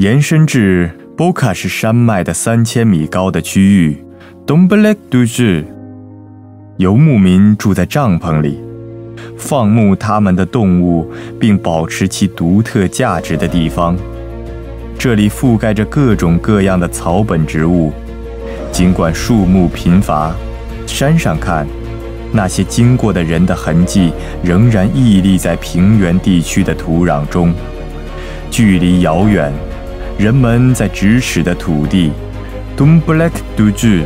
延伸至波卡什山脉的三千米高的区域东布勒都市，游牧民住在帐篷里，放牧他们的动物，并保持其独特价值的地方。这里覆盖着各种各样的草本植物，尽管树木贫乏，山上看，那些经过的人的痕迹仍然屹立在平原地区的土壤中。距离遥远。人们在咫尺的土地。Tumblack dujour